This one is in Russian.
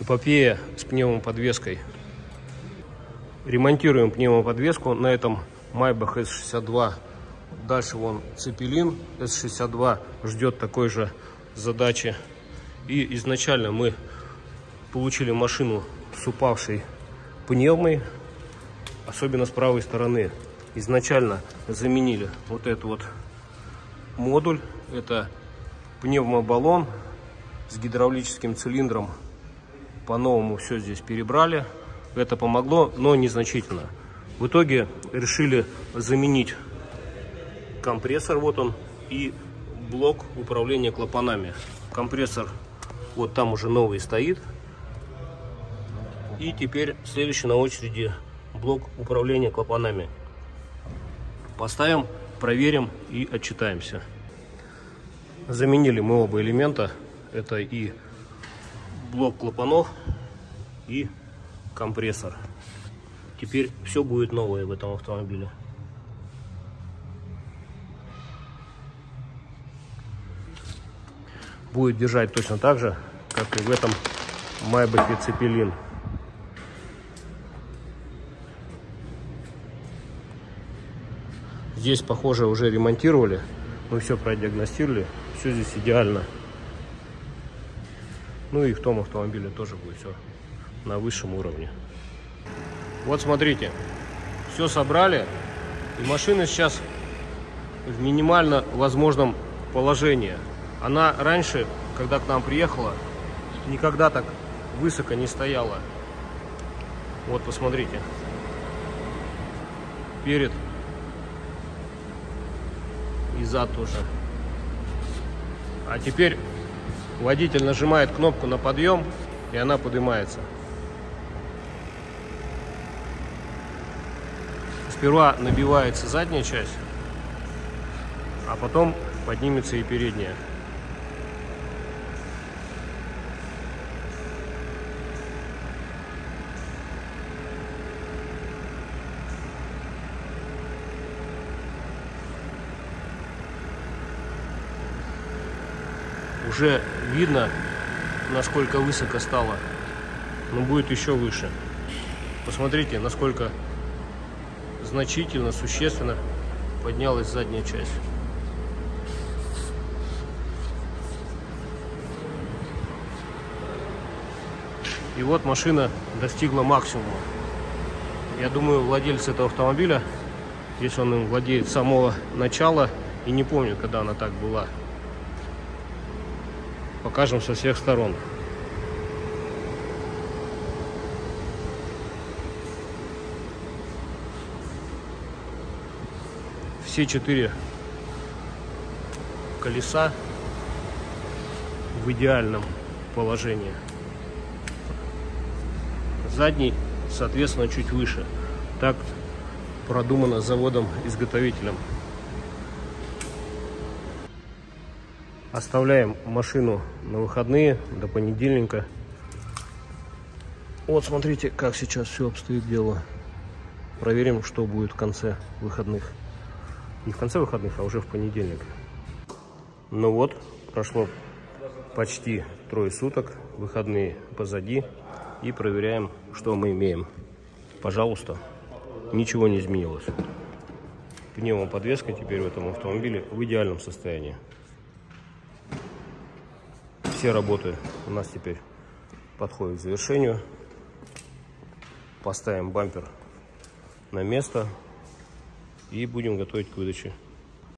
Эпопея с пневмоподвеской. Ремонтируем пневмоподвеску на этом Майбах S62. Дальше вон Цепелин S62 ждет такой же задачи. И изначально мы получили машину с упавшей пневмой, особенно с правой стороны. Изначально заменили вот этот вот модуль. Это пневмобаллон с гидравлическим цилиндром по-новому все здесь перебрали. Это помогло, но незначительно. В итоге решили заменить компрессор, вот он, и блок управления клапанами. Компрессор вот там уже новый стоит. И теперь следующий на очереди блок управления клапанами. Поставим, проверим и отчитаемся. Заменили мы оба элемента. Это и блок клапанов и компрессор. Теперь все будет новое в этом автомобиле. Будет держать точно так же, как и в этом Майбахе Цепелин. Здесь, похоже, уже ремонтировали. Мы все продиагностировали. Все здесь идеально. Ну и в том автомобиле тоже будет все на высшем уровне. Вот смотрите, все собрали, и машина сейчас в минимально возможном положении. Она раньше, когда к нам приехала, никогда так высоко не стояла. Вот, посмотрите. Перед и зад тоже. А теперь Водитель нажимает кнопку на подъем, и она поднимается. Сперва набивается задняя часть, а потом поднимется и передняя. Уже видно, насколько высоко стало. Но будет еще выше. Посмотрите, насколько значительно, существенно поднялась задняя часть. И вот машина достигла максимума. Я думаю, владелец этого автомобиля, если он им владеет с самого начала и не помнит, когда она так была, покажем со всех сторон. Все четыре колеса в идеальном положении. Задний, соответственно, чуть выше. Так продумано заводом-изготовителем. Оставляем машину на выходные до понедельника. Вот смотрите, как сейчас все обстоит дело. Проверим, что будет в конце выходных. Не в конце выходных, а уже в понедельник. Ну вот, прошло почти трое суток. Выходные позади. И проверяем, что мы имеем. Пожалуйста, ничего не изменилось. Пневмоподвеска теперь в этом автомобиле в идеальном состоянии все работы у нас теперь подходят к завершению. Поставим бампер на место и будем готовить к выдаче